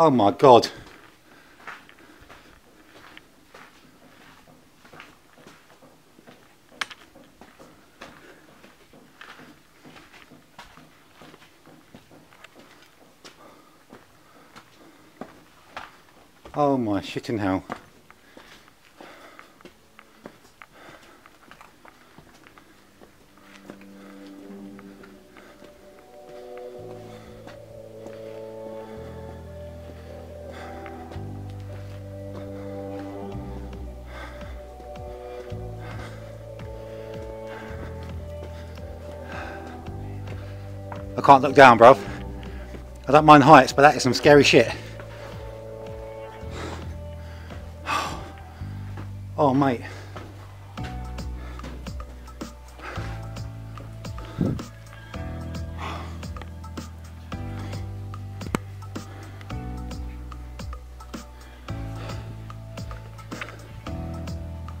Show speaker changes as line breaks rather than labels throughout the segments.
Oh my god. Oh my shitting hell. I can't look down, bruv. I don't mind heights, but that is some scary shit. Oh, mate.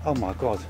Oh my god.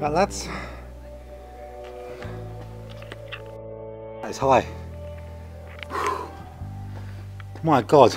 Right lads. That is high. My god.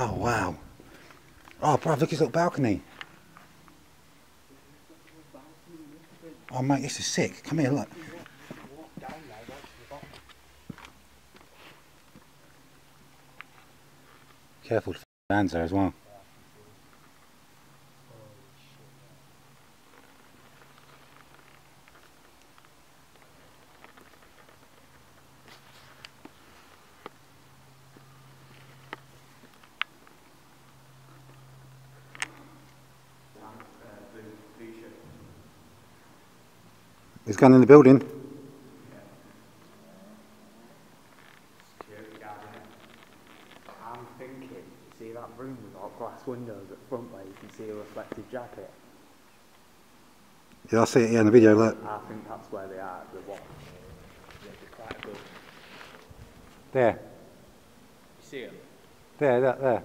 Oh wow. Oh bruv, look at his little balcony. Oh mate, this is sick. Come here, look. Careful, the fans there as well. There's a gun in the building.
I'm thinking, see that room without glass windows at the front where you can see a reflective jacket?
Yeah, I see it here in the video, look.
I think that's where they are, the what? Yeah, they're quite good.
There,
You see them?
there, that, there.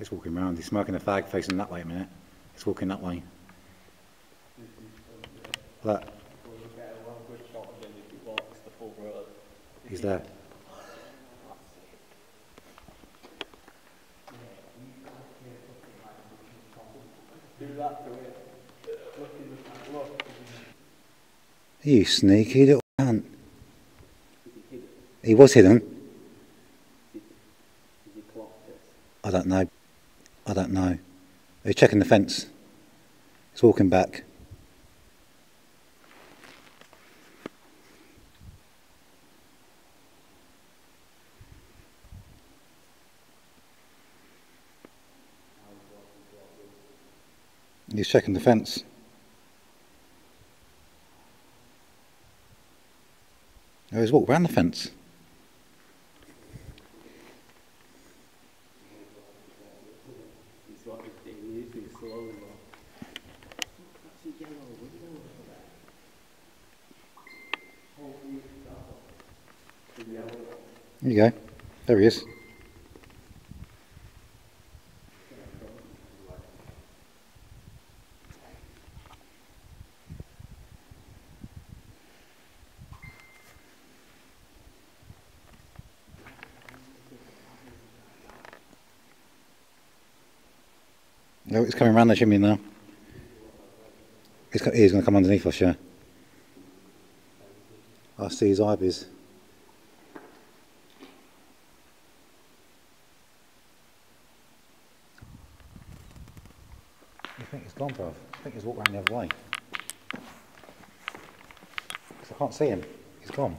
It's walking around. He's smoking a fag facing that way a minute. It's walking that way. Look. He's there. You sneaky little cunt.
He
was hidden. I don't know. I don't know. He's checking the fence. He's walking back. He's checking the fence. Oh, he's walked around the fence.
There. Oh, you-
go. There he is. No, it's coming round the chimney now. He's, he's going to come underneath us, yeah. I see his ivies. You think he's gone, bruv? I think he's walked round the other way. I can't see him. He's gone.